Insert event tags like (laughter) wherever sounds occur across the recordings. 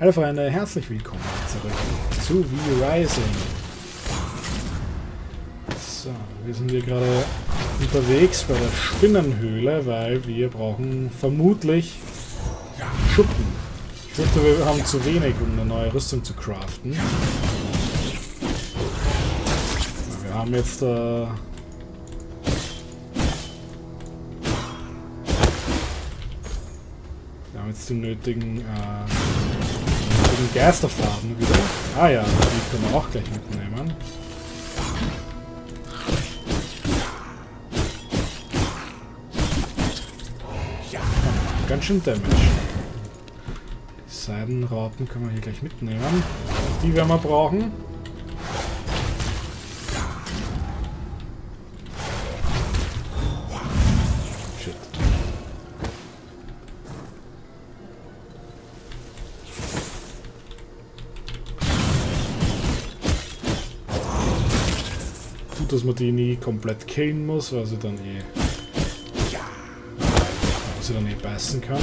Hallo Freunde, herzlich willkommen zurück zu V-Rising. So, wir sind hier gerade unterwegs bei der Spinnenhöhle, weil wir brauchen vermutlich Schuppen. Ich fürchte, wir haben zu wenig, um eine neue Rüstung zu craften. Wir haben jetzt äh, Wir haben jetzt die nötigen, äh, nötigen Geisterfarben wieder. Ah ja, die können wir auch gleich mitnehmen. Ganz schön Damage. Die Seidenraupen können wir hier gleich mitnehmen. Die werden wir brauchen. Dass man die nie komplett killen muss, weil sie dann eh weil sie dann eh beißen kann.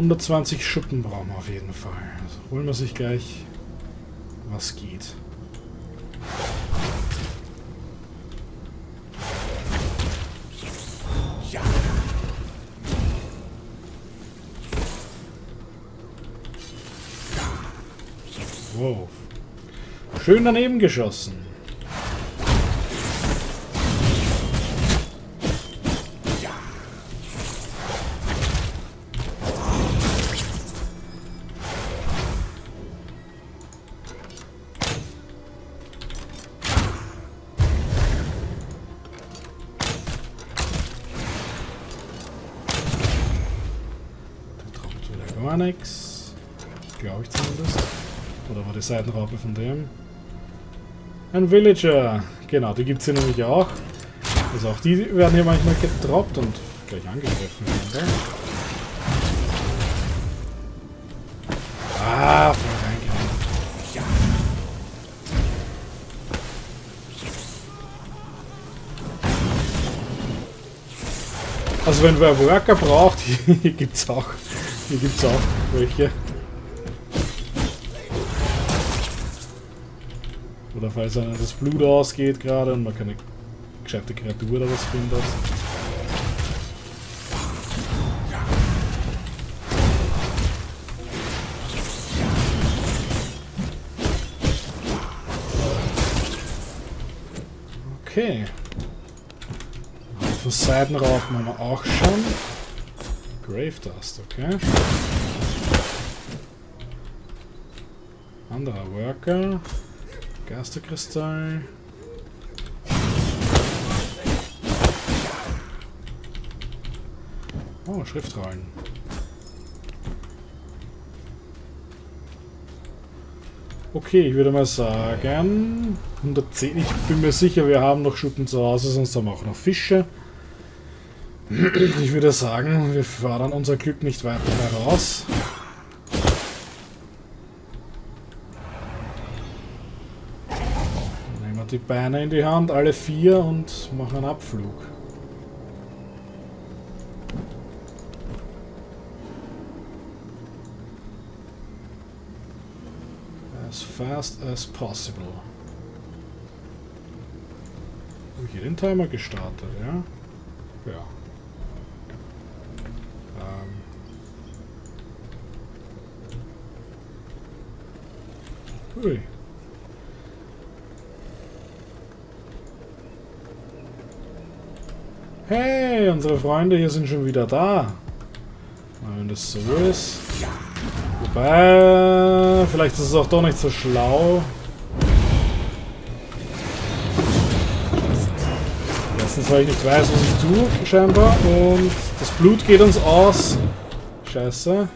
120 Schuppen brauchen wir auf jeden Fall. Also holen wir sich gleich, was geht. Schön daneben geschossen. Seitenraupe von dem? Ein Villager. Genau, die gibt es hier nämlich auch. Also auch die werden hier manchmal gedroppt und gleich angegriffen. Oder? Ah. Also wenn wer Worker braucht, (laughs) hier gibt's auch, hier gibt's auch welche. Oder falls einer das Blut ausgeht gerade und man keine gescheite Kreatur oder was findet. Okay. Von Seitenraupen haben wir auch schon. Grave Dust, okay. Anderer Worker. Geisterkristall. Oh, Schriftrollen. Okay, ich würde mal sagen, 110. Ich bin mir sicher, wir haben noch Schuppen zu Hause, sonst haben wir auch noch Fische. Ich würde sagen, wir fördern unser Glück nicht weiter heraus. Nehmen wir die Beine in die Hand, alle vier, und machen einen Abflug. As fast as possible. Habe ich hier den Timer gestartet, ja? Ja. Ähm. Ui. Hey, unsere Freunde hier sind schon wieder da. Wenn das so ist. Wobei, vielleicht ist es auch doch nicht so schlau. Erstens, weil ich nicht weiß, was ich tue, scheinbar. Und das Blut geht uns aus. Scheiße.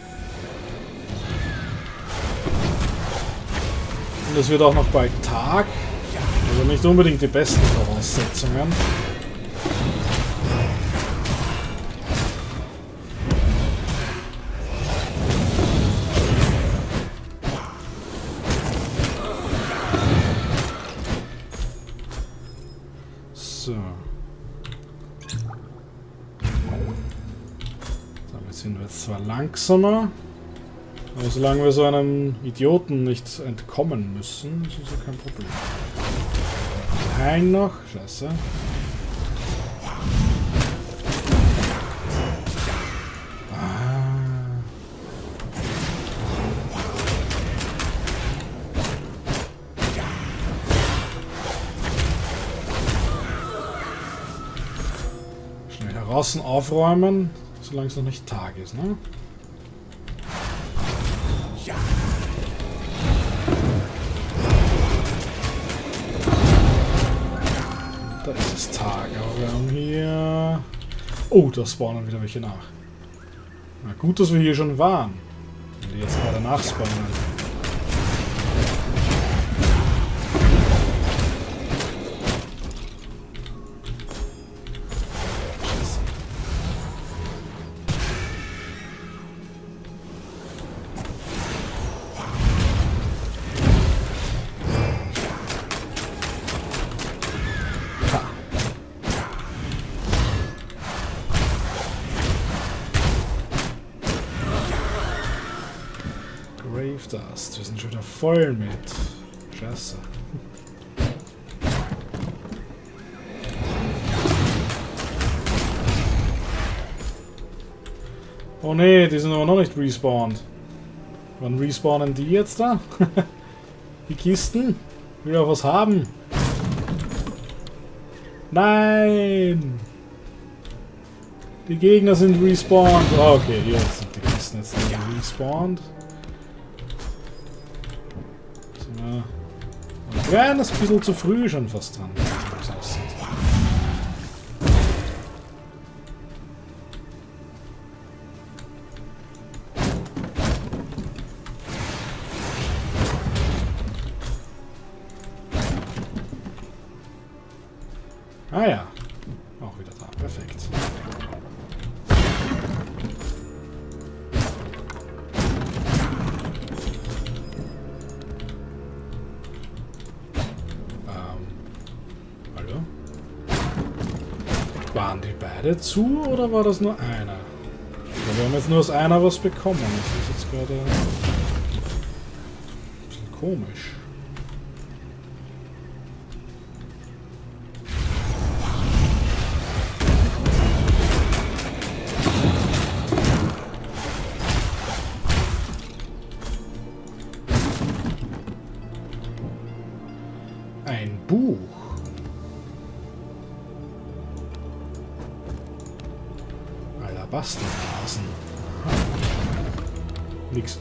Und es wird auch noch bald Tag. Also nicht unbedingt die besten Voraussetzungen. Langsamer, aber solange wir so einem Idioten nicht entkommen müssen, ist das ja kein Problem. Heilen noch. Scheiße. Ah. Schnell heraus aufräumen, solange es noch nicht Tag ist, ne? Oh, da spawnen wieder welche nach. Na gut, dass wir hier schon waren. Und die jetzt gerade nachspawnen. Dust. Wir sind schon wieder voll mit. Scheiße. Oh nee, die sind aber noch nicht respawned. Wann respawnen die jetzt da? (laughs) die Kisten? Will auch was haben? Nein! Die Gegner sind respawned. Ah, okay, hier sind die Kisten jetzt alle respawned. Wir ein bisschen zu früh schon fast dran. wie die beide zu oder war das nur einer? Ja, wir haben jetzt nur aus einer was bekommen. Das ist jetzt gerade ein bisschen komisch.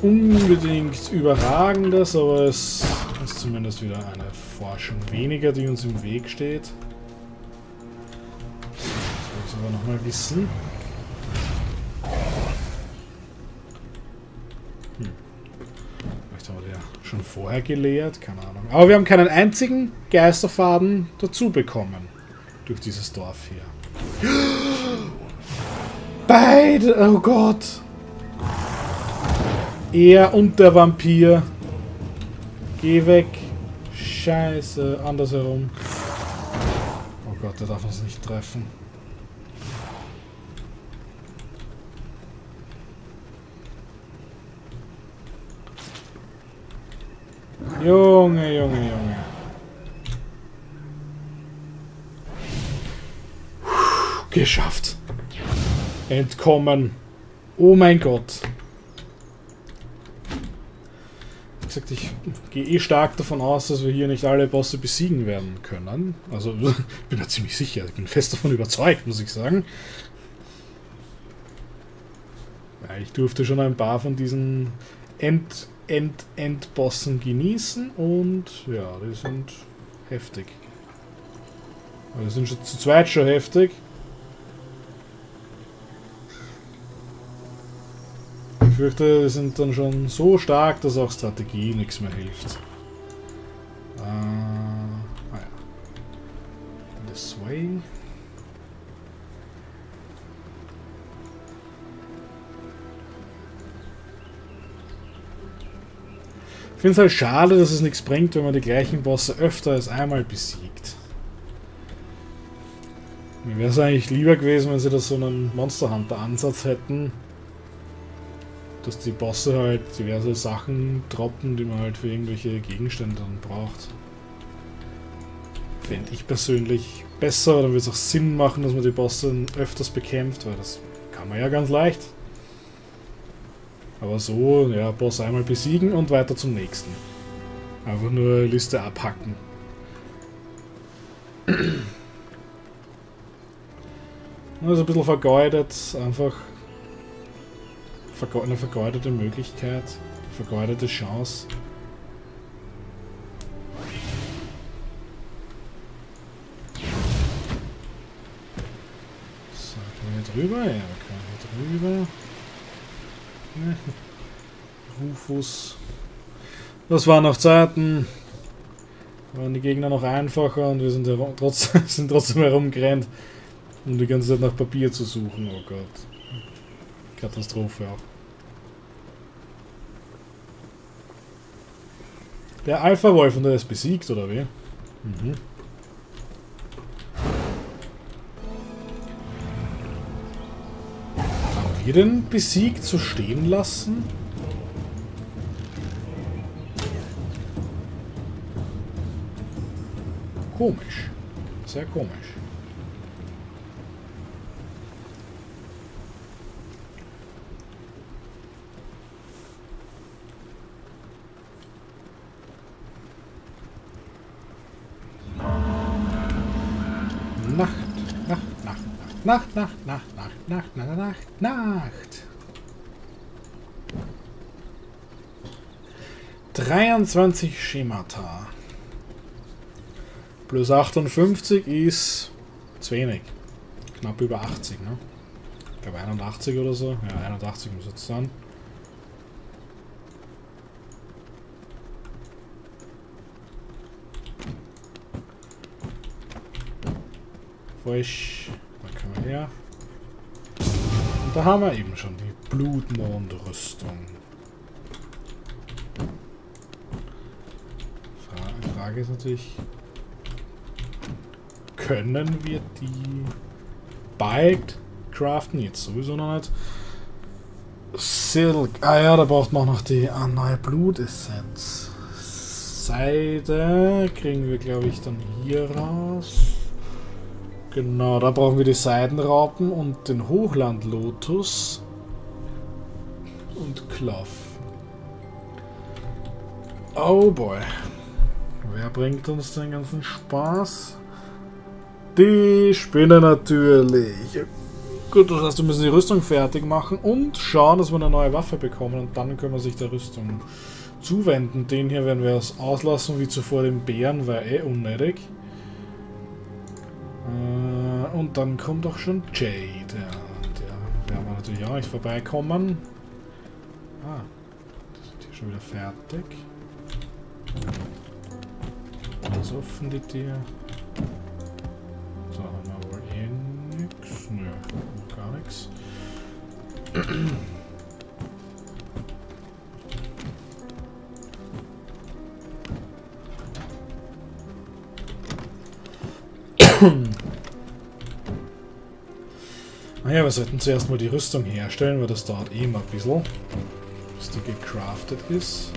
Unbedingt Überragendes, aber es ist zumindest wieder eine Forschung weniger, die uns im Weg steht. Das will ich aber nochmal wissen. Vielleicht haben wir ja schon vorher geleert, keine Ahnung. Aber wir haben keinen einzigen Geisterfaden dazu bekommen. Durch dieses Dorf hier. (gasps) Beide! Oh Gott! Er und der Vampir. Geh weg. Scheiße. Andersherum. Oh Gott, der darf uns nicht treffen. Junge, Junge, Junge. Puh, Geschafft. Entkommen. Oh mein Gott. Wie gesagt, ich gehe eh stark davon aus, dass wir hier nicht alle Bosse besiegen werden können. Also, (laughs) bin da ziemlich sicher. Ich bin fest davon überzeugt, muss ich sagen. Ja, ich durfte schon ein paar von diesen End End Endbossen genießen und ja, die sind heftig. Wir sind schon zu zweit schon heftig. Ich fürchte, wir sind dann schon so stark, dass auch Strategie nichts mehr hilft. Äh, ah ja. This way. Ich finde es halt schade, dass es nichts bringt, wenn man die gleichen Bosse öfter als einmal besiegt. Mir wäre es eigentlich lieber gewesen, wenn sie da so einen Monster Hunter Ansatz hätten, dass die Bosse halt diverse Sachen droppen, die man halt für irgendwelche Gegenstände dann braucht. Fände ich persönlich besser, dann würde es auch Sinn machen, dass man die Bosse öfters bekämpft, weil das kann man ja ganz leicht. Aber so, ja, Boss einmal besiegen und weiter zum nächsten. Einfach nur Liste abhacken. (clears throat) Also ein bisschen vergeudet, einfach eine vergeudete Möglichkeit, vergeudete Chance. So, können wir hier drüber? Ja, wir können hier drüber. (laughs) Rufus. Das waren noch Zeiten. Waren die Gegner noch einfacher und wir sind, (laughs) trotzdem, sind trotzdem herumgerannt, um die ganze Zeit nach Papier zu suchen. Oh Gott. Katastrophe auch. Der Alpha-Wolf und der ist besiegt, oder wie? Mhm. Haben wir den besiegt so stehen lassen? Komisch. Sehr komisch. Nacht, Nacht, Nacht, Nacht, Nacht, Nacht, Nacht, Nacht. 23 Schemata. Plus 58 ist zu wenig. Knapp über 80, ne? Ich glaube 81 oder so. Ja, 81 muss jetzt sein. Falsch her. Und da haben wir eben schon die Blutmond-Rüstung. Die Frage ist natürlich, können wir die bald craften? Jetzt sowieso noch nicht. Silk. Ah ja, da braucht man auch noch die ah, neue Blutessenz. Seide kriegen wir, glaube ich, dann hier raus. Genau, da brauchen wir die Seidenraupen und den Hochlandlotus. Und Clough. Oh boy. Wer bringt uns den ganzen Spaß? Die Spinne natürlich. Gut, das heißt, wir müssen die Rüstung fertig machen und schauen, dass wir eine neue Waffe bekommen und dann können wir sich der Rüstung zuwenden. Den hier werden wir auslassen wie zuvor den Bären, war eh unnötig. Und dann kommt auch schon Jay. Der, der werden wir natürlich auch nicht vorbeikommen. Ah, die sind hier schon wieder fertig. Was offen die Tier? So, haben wir wohl eh nix. Nö, gar nichts. Naja, wir sollten zuerst mal die Rüstung herstellen, weil das dauert eh mal ein bisschen, bis die gecraftet ist.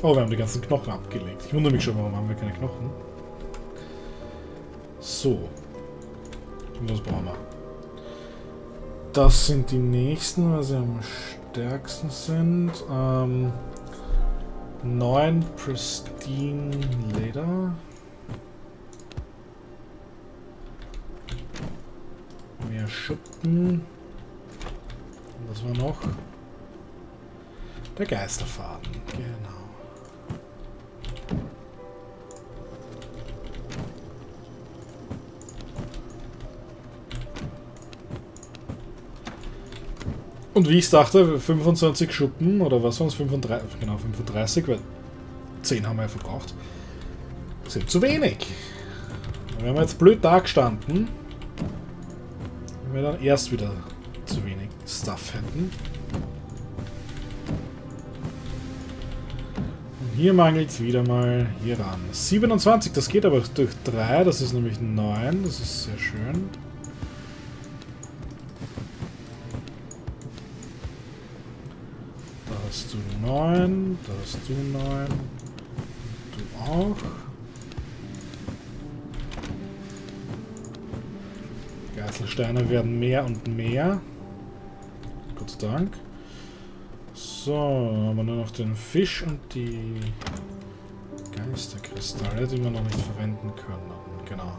Oh, wir haben die ganzen Knochen abgelegt. Ich wundere mich schon, warum haben wir keine Knochen. So. Und was brauchen wir? Das sind die nächsten, weil sie am stärksten sind. Ähm, 9 Pristine Leder. mehr Schuppen. Und was war noch? Der Geisterfaden, genau. Und wie ich dachte, 25 Schuppen oder was waren es? 35, genau, 35, weil 10 haben wir ja verbraucht. Sind zu wenig. Wir haben jetzt blöd dagestanden. gestanden. Wir dann erst wieder zu wenig Stuff hätten. Und hier mangelt es wieder mal hier ran. 27, das geht aber durch 3, das ist nämlich 9, das ist sehr schön. hast du neun, da hast du neun, du auch. Geißelsteine werden mehr und mehr. Gott sei Dank. So, haben wir nur noch den Fisch und die Geisterkristalle, die wir noch nicht verwenden können. Genau.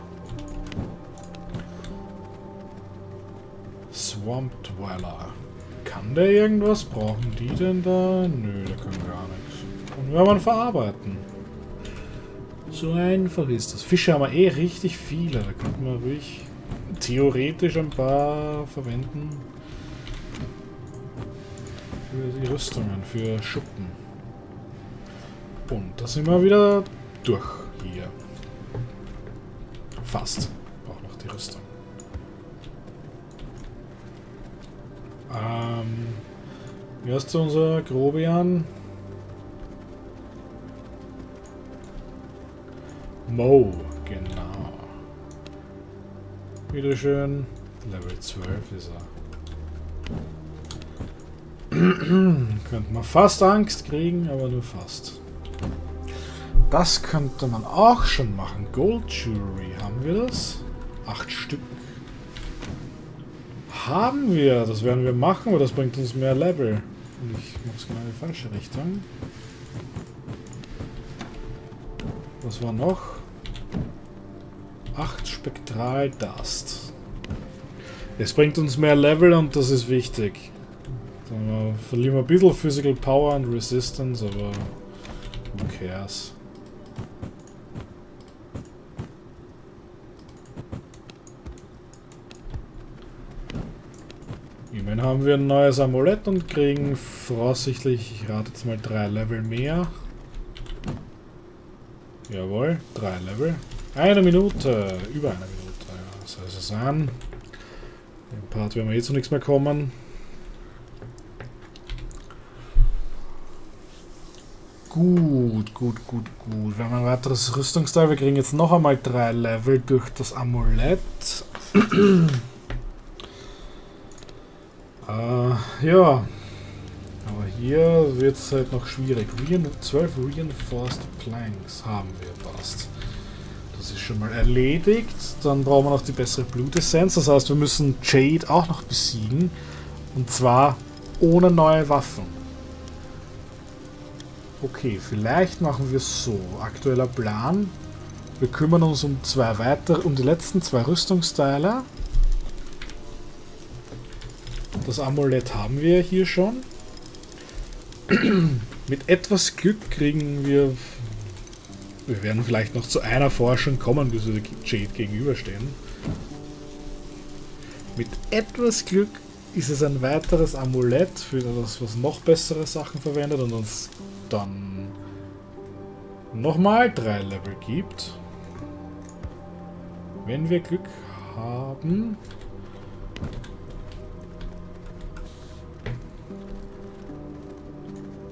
Swamp Dweller. Kann der irgendwas? Brauchen die denn da? Nö, der kann gar nichts. Und wir man verarbeiten. So einfach ist das. Fische haben wir eh richtig viele. Da könnten wir ruhig theoretisch ein paar verwenden. Für die Rüstungen, für Schuppen. Und da sind wir wieder durch hier. Fast. Auch noch die Rüstung. Ähm, wie heißt du unser Grobian? Mo, genau. Bitteschön. Level 12 ist er. (clears throat) könnte man fast Angst kriegen, aber nur fast. Das könnte man auch schon machen. Gold Jewelry, haben wir das? Acht Stück haben wir. Das werden wir machen, aber das bringt uns mehr Level. Und ich es genau in die falsche Richtung. Was war noch? 8 Spektral Dust. Es bringt uns mehr Level und das ist wichtig. Dann verlieren wir ein bisschen Physical Power und Resistance, aber who cares. Immerhin haben wir ein neues Amulett und kriegen voraussichtlich, ich rate jetzt mal drei Level mehr. Jawohl, drei Level. Eine Minute, über eine Minute, ja, so ist es an. Den Part werden wir eh zu nichts mehr kommen. Gut, gut, gut, gut. Wir haben ein weiteres Rüstungsteil. Wir kriegen jetzt noch einmal drei Level durch das Amulett. (clears throat) Äh, ja. Aber hier wird es halt noch schwierig. Rein 12 Reinforced Planks haben wir fast. Das ist schon mal erledigt. Dann brauchen wir noch die bessere Blutessenz. Das heißt, wir müssen Jade auch noch besiegen. Und zwar ohne neue Waffen. Okay, vielleicht machen wir es so. Aktueller Plan. Wir kümmern uns um zwei weitere, um die letzten zwei Rüstungsteile. Das Amulett haben wir hier schon. (clears throat) Mit etwas Glück kriegen wir... Wir werden vielleicht noch zu einer Forschung kommen, bis wir Jade gegenüberstehen. Mit etwas Glück ist es ein weiteres Amulett, für das was noch bessere Sachen verwendet und uns dann nochmal drei Level gibt. Wenn wir Glück haben.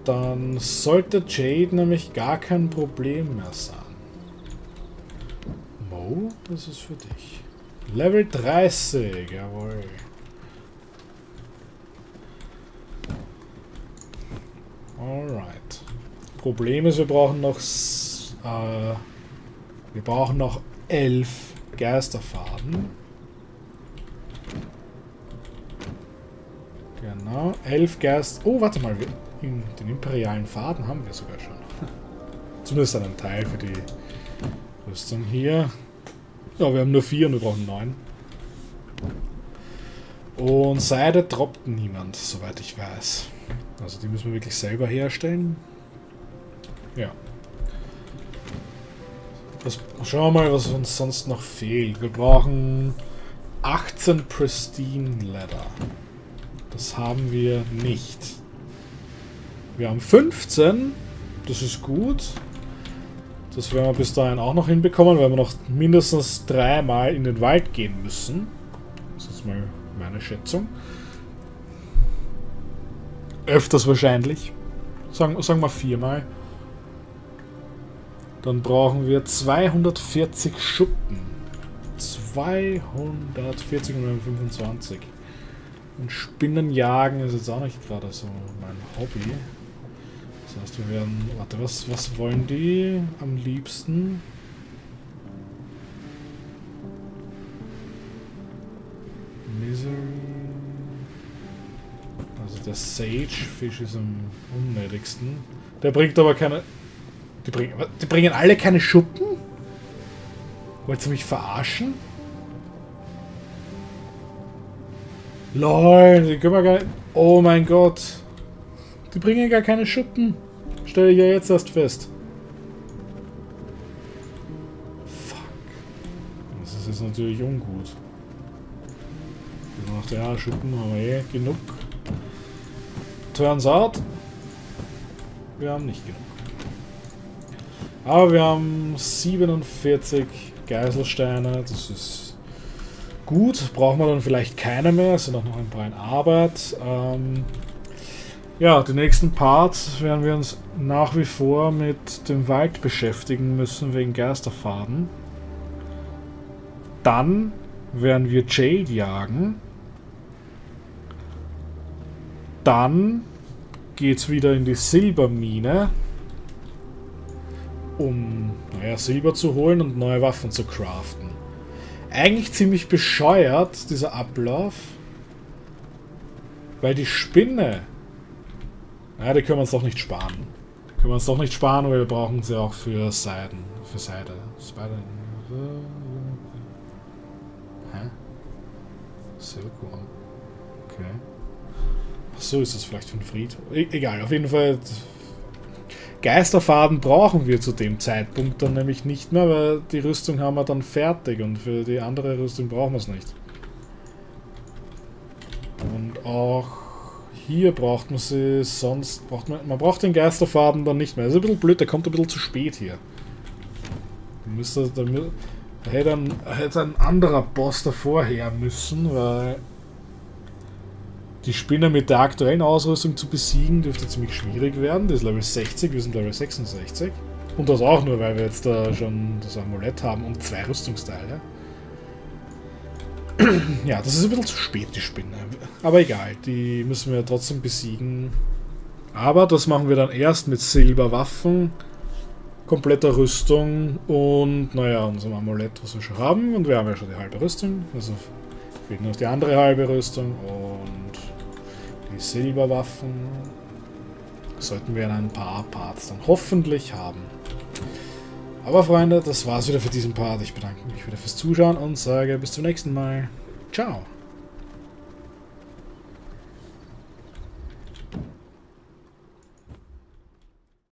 Dann sollte Jade nämlich gar kein Problem mehr sein. Mo, das ist für dich. Level 30, jawohl. Alright. Problem ist, wir brauchen noch äh, wir brauchen noch elf Geisterfaden. Genau, elf Geist. Oh, warte mal, wir den imperialen Faden haben wir sogar schon. Zumindest einen Teil für die Rüstung hier. Ja, wir haben nur vier und wir brauchen neun. Und Seide droppt niemand, soweit ich weiß. Also die müssen wir wirklich selber herstellen. Ja. Das, schauen wir mal, was uns sonst noch fehlt. Wir brauchen 18 Pristine Leather. Das haben wir nicht. Wir haben 15. Das ist gut. Das werden wir bis dahin auch noch hinbekommen, weil wir noch mindestens dreimal in den Wald gehen müssen. Das ist mal meine Schätzung. Öfters wahrscheinlich. Sagen, sagen wir viermal. Dann brauchen wir 240 Schuppen. 240 und 25. Und Spinnenjagen ist jetzt auch nicht gerade so mein Hobby. Das heißt, wir werden... Warte, was, was wollen die am liebsten? Misery... Also der Sage-Fisch ist am unnötigsten. Der bringt aber keine... Die bringen, die bringen alle keine Schuppen? Wollt ihr mich verarschen? LOL, die können wir gar nicht... Oh mein Gott. Die bringen gar keine Schuppen. Stell ich ja jetzt erst fest. Fuck. Das ist jetzt natürlich ungut. Ich dachte, ja, Schuppen haben wir eh genug. Turns out, wir haben nicht genug. Aber wir haben 47 Geiselsteine, das ist gut. Brauchen wir dann vielleicht keine mehr, es sind auch noch ein paar in Arbeit. Ähm, ja, den nächsten Part werden wir uns nach wie vor mit dem Wald beschäftigen müssen, wegen Geisterfaden. Dann werden wir Jade jagen. Dann geht's wieder in die Silbermine, um naja, Silber zu holen und neue Waffen zu craften. Eigentlich ziemlich bescheuert, dieser Ablauf, weil die Spinne ja, die können wir uns doch nicht sparen. Die können wir uns doch nicht sparen, weil wir brauchen sie auch für Seiden. Für Seide. Spider. Hä? Silkworm. Okay. Ach so ist das vielleicht für den Fried. E egal, auf jeden Fall. Geisterfaden brauchen wir zu dem Zeitpunkt dann nämlich nicht mehr, weil die Rüstung haben wir dann fertig und für die andere Rüstung brauchen wir es nicht. Und auch hier braucht man sie, sonst braucht man... Man braucht den Geisterfaden dann nicht mehr. Das ist ein bisschen blöd, der kommt ein bisschen zu spät hier. Müsste, da, hätte, ein, hätte ein anderer Boss davor her müssen, weil... Die Spinne mit der aktuellen Ausrüstung zu besiegen dürfte ziemlich schwierig werden. Das ist Level 60, wir sind Level 66. Und das auch nur, weil wir jetzt da schon das Amulett haben und zwei Rüstungsteile. (clears throat) ja, das ist ein bisschen zu spät, die Spinne. Aber egal, die müssen wir trotzdem besiegen. Aber das machen wir dann erst mit Silberwaffen, kompletter Rüstung und, naja, unserem Amulett, was wir schon haben. Und wir haben ja schon die halbe Rüstung. Also fehlt noch die andere halbe Rüstung und die Silberwaffen sollten wir in ein paar Parts dann hoffentlich haben. Aber Freunde, das war's wieder für diesen Part. Ich bedanke mich wieder fürs Zuschauen und sage bis zum nächsten Mal. Ciao.